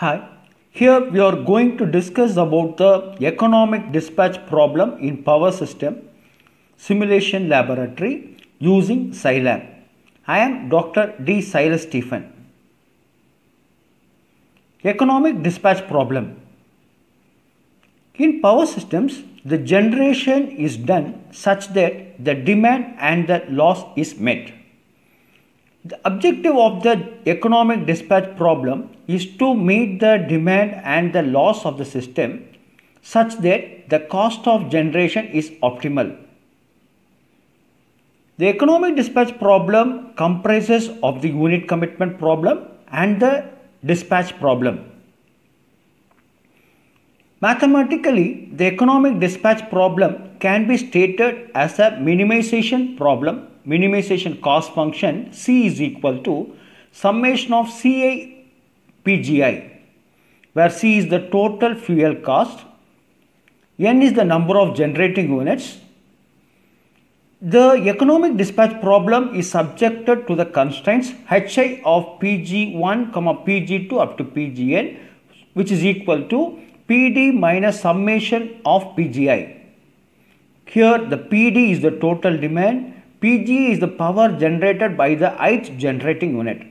Hi, here we are going to discuss about the economic dispatch problem in power system simulation laboratory using Scilab. I am Dr. D. Silas Stephen. Economic dispatch problem. In power systems, the generation is done such that the demand and the loss is met. The objective of the economic dispatch problem is to meet the demand and the loss of the system such that the cost of generation is optimal. The economic dispatch problem comprises of the unit commitment problem and the dispatch problem. Mathematically, the economic dispatch problem can be stated as a minimization problem, minimization cost function C is equal to summation of CI PGI, where C is the total fuel cost, N is the number of generating units. The economic dispatch problem is subjected to the constraints Hi of Pg1, Pg2 up to Pgn, which is equal to PD minus summation of PGI. Here the PD is the total demand, PG is the power generated by the ith generating unit.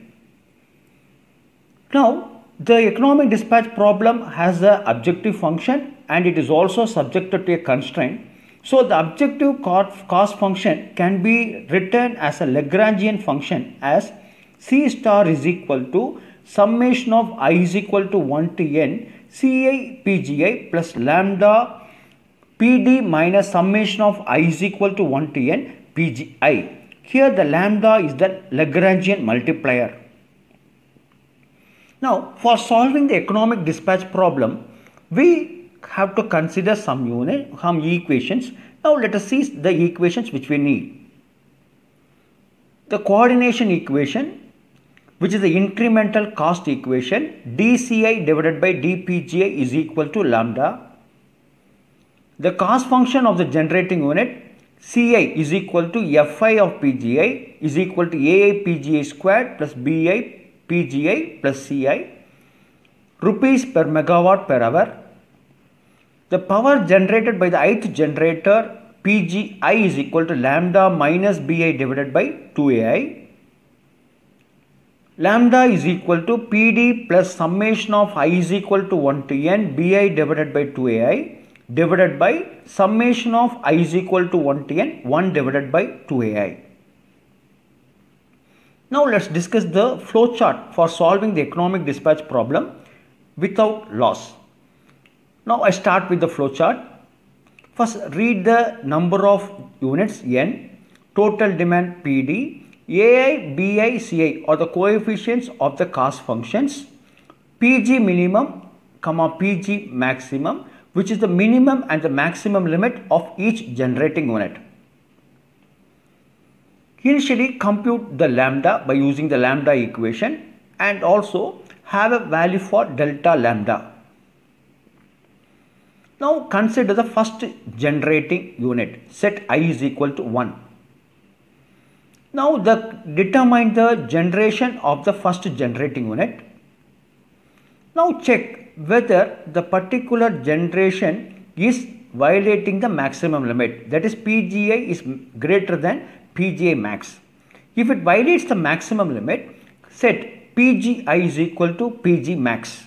Now the economic dispatch problem has a objective function and it is also subjected to a constraint. So the objective cost function can be written as a Lagrangian function as C star is equal to summation of i is equal to 1 to n Ci Pgi plus lambda Pd minus summation of i is equal to 1 to n Pgi. Here the lambda is the Lagrangian multiplier. Now for solving the economic dispatch problem, we have to consider some unit, some equations. Now let us see the equations which we need. The coordination equation which is the incremental cost equation dci divided by dpgi is equal to lambda. The cost function of the generating unit ci is equal to fi of pgi is equal to ai pgi squared plus bi pgi plus ci rupees per megawatt per hour. The power generated by the ith generator PGI is equal to lambda minus BI divided by 2AI lambda is equal to PD plus summation of i is equal to 1 to n bi divided by 2ai divided by summation of i is equal to 1 to n 1 divided by 2ai. Now let's discuss the flow chart for solving the economic dispatch problem without loss. Now I start with the flow chart. First read the number of units n, total demand PD, AI, BI, CI are the coefficients of the cost functions. PG minimum, comma PG maximum, which is the minimum and the maximum limit of each generating unit. Initially compute the lambda by using the lambda equation and also have a value for delta lambda. Now consider the first generating unit set i is equal to 1 now the determine the generation of the first generating unit. Now check whether the particular generation is violating the maximum limit that is PGI is greater than PGI max. If it violates the maximum limit set PGI is equal to PG max.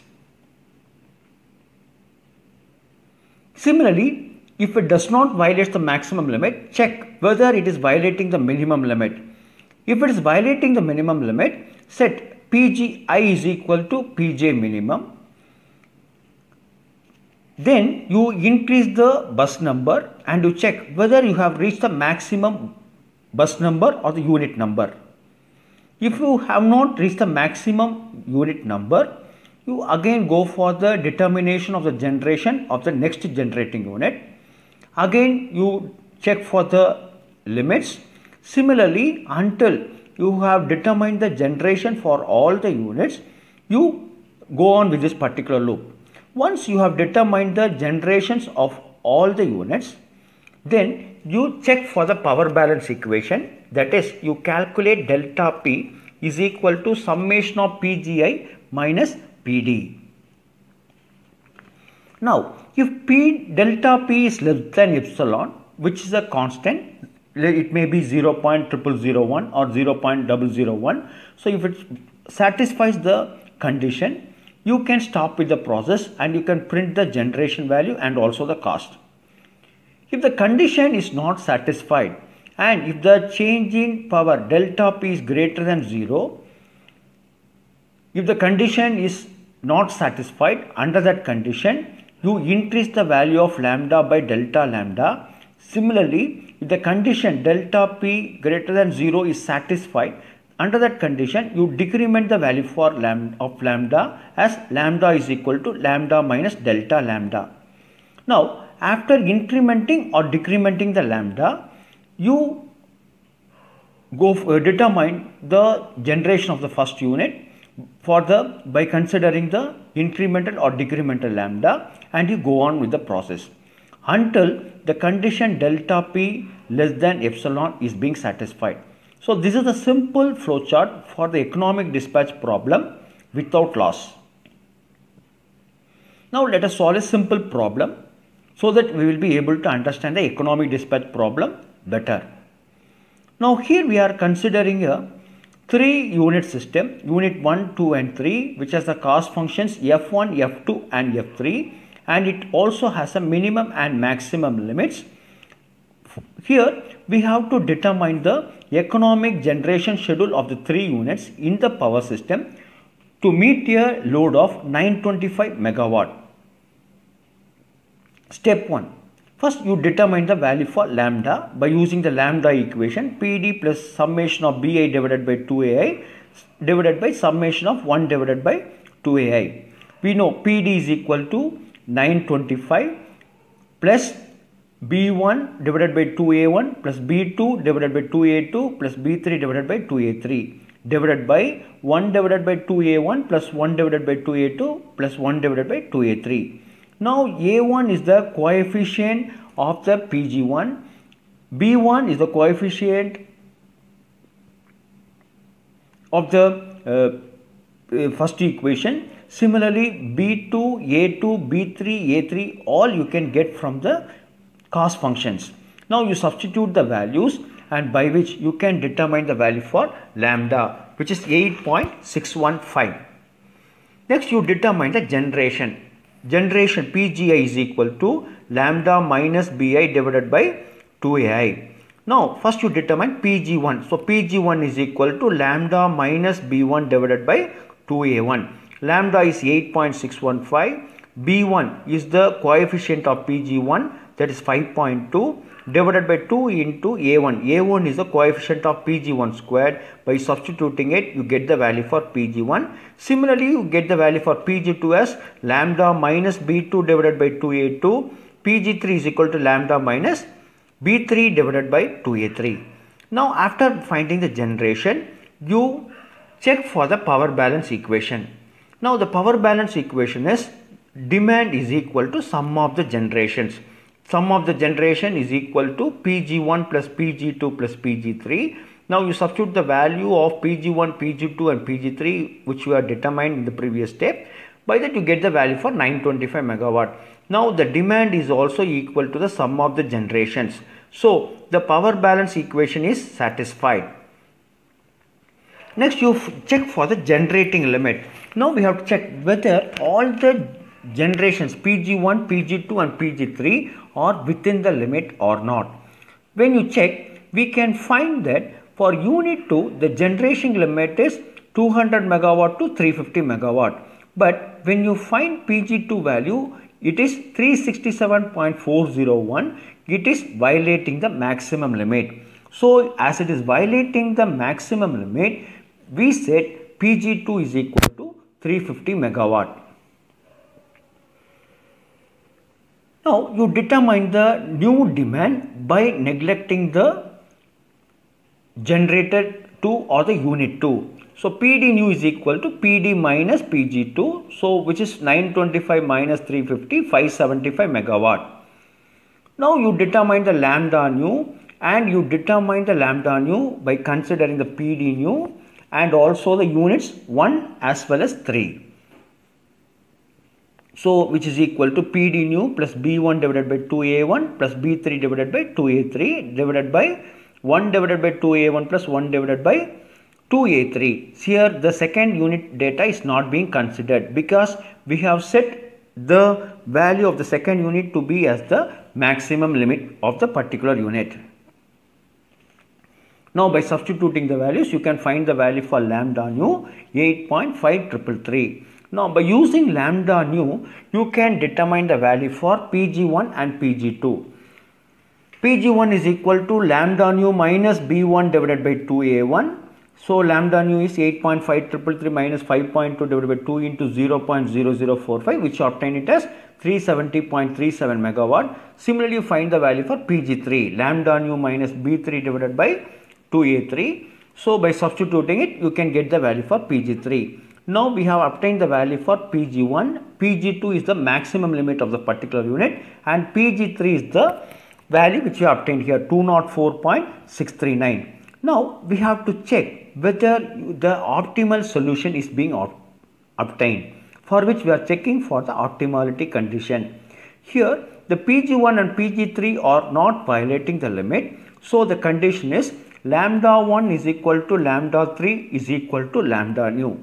Similarly, if it does not violate the maximum limit, check whether it is violating the minimum limit. If it is violating the minimum limit, set PGI is equal to PG minimum. Then you increase the bus number and you check whether you have reached the maximum bus number or the unit number. If you have not reached the maximum unit number, you again go for the determination of the generation of the next generating unit. Again you check for the limits Similarly, until you have determined the generation for all the units, you go on with this particular loop. Once you have determined the generations of all the units, then you check for the power balance equation that is you calculate delta P is equal to summation of PGI minus PD. Now, if P delta P is less than epsilon, which is a constant, it may be 0.0001 or 0.001. So, if it satisfies the condition, you can stop with the process and you can print the generation value and also the cost. If the condition is not satisfied and if the change in power delta P is greater than 0, if the condition is not satisfied under that condition, you increase the value of lambda by delta lambda. Similarly, if the condition delta P greater than 0 is satisfied, under that condition, you decrement the value for lambda of lambda as lambda is equal to lambda minus delta lambda. Now, after incrementing or decrementing the lambda, you go uh, determine the generation of the first unit for the by considering the incremental or decremental lambda and you go on with the process until the condition delta p less than epsilon is being satisfied. So this is a simple flowchart for the economic dispatch problem without loss. Now let us solve a simple problem so that we will be able to understand the economic dispatch problem better. Now here we are considering a three unit system, unit 1, 2 and 3 which has the cost functions f1, f2 and f3 and it also has a minimum and maximum limits. Here we have to determine the economic generation schedule of the three units in the power system to meet a load of 925 megawatt. Step 1 First, you determine the value for lambda by using the lambda equation PD plus summation of BI divided by 2AI divided by summation of 1 divided by 2AI. We know PD is equal to 925 plus B1 divided by 2A1 plus B2 divided by 2A2 plus B3 divided by 2A3 divided by 1 divided by 2A1 plus 1 divided by 2A2 plus 1 divided by 2A3. Now A1 is the coefficient of the Pg1, B1 is the coefficient of the uh, uh, first equation. Similarly, B2, A2, B3, A3 all you can get from the cost functions. Now you substitute the values and by which you can determine the value for lambda which is 8.615. Next you determine the generation generation PGI is equal to lambda minus BI divided by 2AI. Now first you determine PG1. So PG1 is equal to lambda minus B1 divided by 2A1. Lambda is 8.615. B1 is the coefficient of PG1 that is 5.2 divided by 2 into a1. a1 is the coefficient of pg1 squared. By substituting it, you get the value for pg1. Similarly, you get the value for pg2 as lambda minus b2 divided by 2a2. pg3 is equal to lambda minus b3 divided by 2a3. Now, after finding the generation, you check for the power balance equation. Now, the power balance equation is demand is equal to sum of the generations sum of the generation is equal to Pg1 plus Pg2 plus Pg3. Now you substitute the value of Pg1, Pg2 and Pg3 which you have determined in the previous step. By that you get the value for 925 megawatt. Now the demand is also equal to the sum of the generations. So the power balance equation is satisfied. Next you check for the generating limit. Now we have to check whether all the generations Pg1, Pg2 and Pg3 are within the limit or not. When you check, we can find that for unit 2, the generation limit is 200 megawatt to 350 megawatt. But when you find Pg2 value, it is 367.401. It is violating the maximum limit. So, as it is violating the maximum limit, we said Pg2 is equal to 350 megawatt. Now you determine the new demand by neglecting the generated 2 or the unit 2. So PD new is equal to PD minus PG2. So which is 925 minus 350 575 megawatt. Now you determine the lambda new and you determine the lambda new by considering the PD new and also the units 1 as well as 3. So which is equal to PD new plus B1 divided by 2A1 plus B3 divided by 2A3 divided by 1 divided by 2A1 plus 1 divided by 2A3. Here the second unit data is not being considered because we have set the value of the second unit to be as the maximum limit of the particular unit. Now by substituting the values you can find the value for lambda new 8.5333. Now by using lambda new you can determine the value for Pg1 and Pg2. Pg1 is equal to lambda new minus B1 divided by 2A1 so lambda new is 8.5333 minus 5.2 divided by 2 into 0.0045 which obtain it as 370.37 megawatt. Similarly you find the value for Pg3 lambda nu minus B3 divided by 2A3. So by substituting it you can get the value for Pg3. Now we have obtained the value for Pg1. Pg2 is the maximum limit of the particular unit and Pg3 is the value which we have obtained here 204.639. Now we have to check whether the optimal solution is being obtained for which we are checking for the optimality condition. Here the Pg1 and Pg3 are not violating the limit. So the condition is lambda 1 is equal to lambda 3 is equal to lambda new.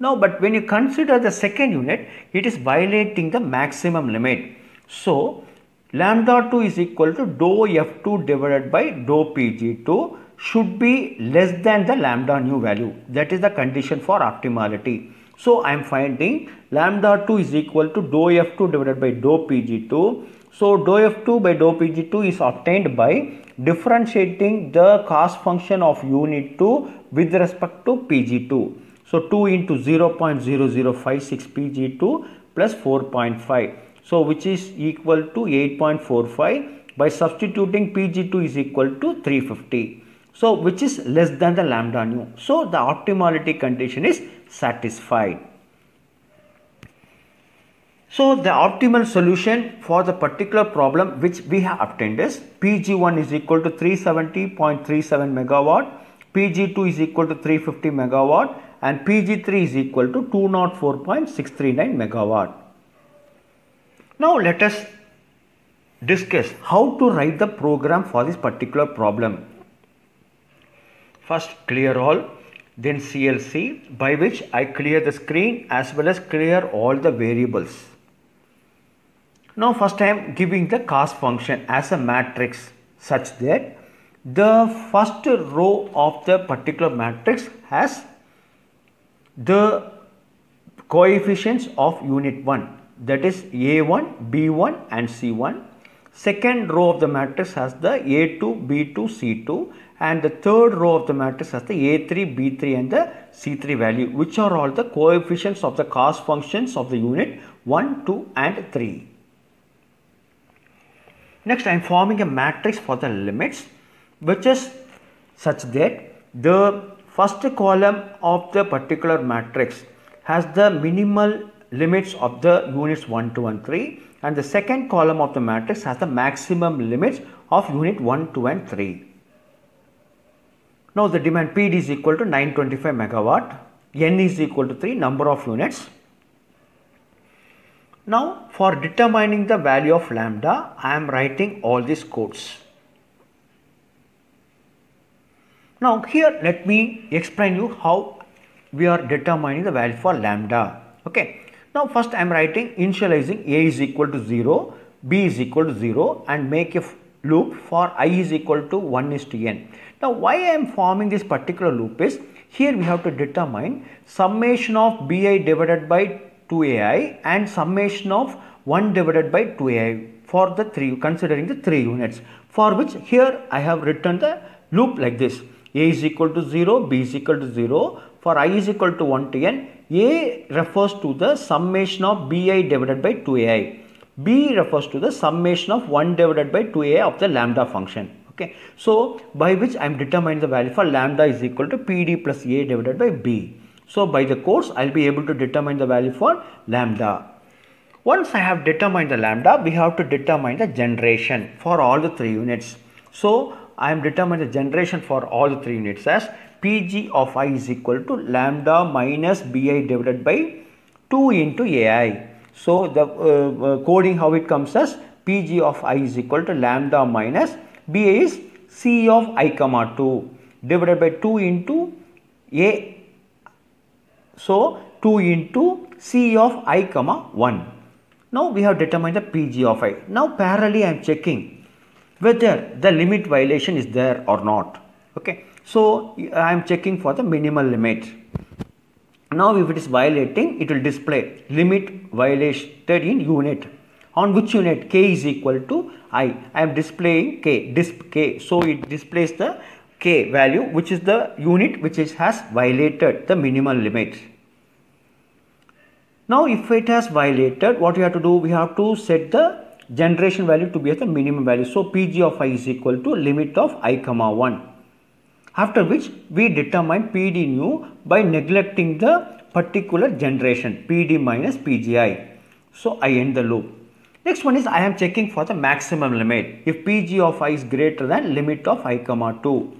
Now but when you consider the second unit it is violating the maximum limit. So lambda 2 is equal to dou f2 divided by dou pg2 should be less than the lambda new value. That is the condition for optimality. So I am finding lambda 2 is equal to dou f2 divided by dou pg2. So dou f2 by dou pg2 is obtained by differentiating the cost function of unit 2 with respect to pg2. So 2 into 0.0056 pg2 plus 4.5. So which is equal to 8.45 by substituting pg2 is equal to 350. So which is less than the lambda new. So the optimality condition is satisfied. So the optimal solution for the particular problem which we have obtained is Pg1 is equal to 370.37 megawatt, Pg2 is equal to 350 megawatt and Pg3 is equal to 204.639 megawatt. Now let us discuss how to write the program for this particular problem. First clear all, then CLC by which I clear the screen as well as clear all the variables. Now first I am giving the cost function as a matrix such that the first row of the particular matrix has the coefficients of unit 1 that is A1, B1 and C1. Second row of the matrix has the A2, B2, C2 and the third row of the matrix has the A3, B3 and the C3 value which are all the coefficients of the cost functions of the unit 1, 2 and 3. Next I am forming a matrix for the limits which is such that the first column of the particular matrix has the minimal limits of the units 1, 2 and 3 and the second column of the matrix has the maximum limits of unit 1, 2 and 3. Now the demand PD is equal to 925 megawatt, N is equal to 3 number of units. Now for determining the value of lambda, I am writing all these codes. Now here let me explain you how we are determining the value for lambda. Okay. Now first I am writing initializing A is equal to 0, B is equal to 0 and make a loop for i is equal to 1 is to n. Now why I am forming this particular loop is here we have to determine summation of bi divided by 2ai and summation of 1 divided by 2ai for the 3 considering the 3 units for which here I have written the loop like this a is equal to 0 b is equal to 0 for i is equal to 1 to n a refers to the summation of bi divided by 2ai B refers to the summation of 1 divided by 2a of the lambda function. Okay. So, by which I am determining the value for lambda is equal to PD plus A divided by B. So, by the course I will be able to determine the value for lambda. Once I have determined the lambda, we have to determine the generation for all the 3 units. So, I am determining the generation for all the 3 units as Pg of i is equal to lambda minus Bi divided by 2 into Ai. So the uh, uh, coding how it comes as Pg of i is equal to lambda minus Ba is C of i comma 2 divided by 2 into A. So 2 into C of i comma 1. Now we have determined the Pg of i. Now parallelly I am checking whether the limit violation is there or not. Okay. So I am checking for the minimal limit. Now if it is violating, it will display limit violated in unit. On which unit? K is equal to I. I am displaying K, disp K. So it displays the K value which is the unit which is, has violated the minimal limit. Now if it has violated, what we have to do? We have to set the generation value to be as the minimum value. So Pg of i is equal to limit of i comma 1 after which we determine PD new by neglecting the particular generation PD minus PGI. So I end the loop. Next one is I am checking for the maximum limit if PG of i is greater than limit of i comma 2.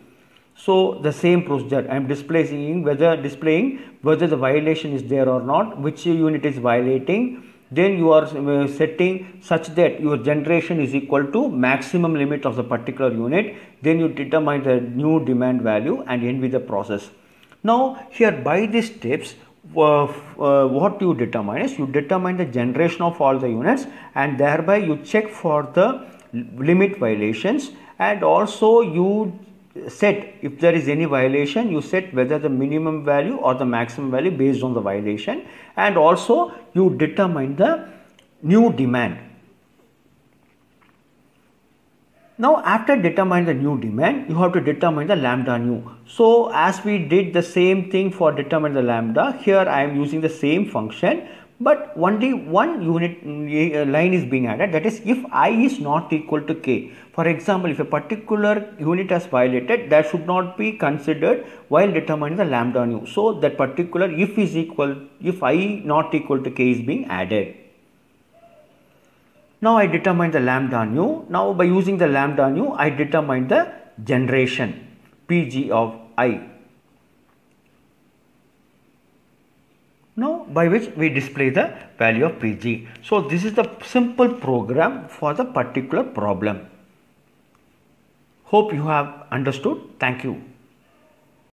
So the same procedure I am displaying whether displaying whether the violation is there or not, which unit is violating then you are uh, setting such that your generation is equal to maximum limit of the particular unit. Then you determine the new demand value and end with the process. Now here by these steps uh, uh, what you determine is you determine the generation of all the units and thereby you check for the limit violations and also you set if there is any violation you set whether the minimum value or the maximum value based on the violation and also you determine the new demand. Now after determine the new demand you have to determine the lambda new. So as we did the same thing for determine the lambda here I am using the same function but only one unit uh, line is being added that is if i is not equal to k. For example, if a particular unit has violated that should not be considered while determining the lambda new. So, that particular if is equal if i not equal to k is being added. Now, I determine the lambda new. Now, by using the lambda new I determine the generation Pg of i now by which we display the value of PG. So this is the simple program for the particular problem. Hope you have understood. Thank you.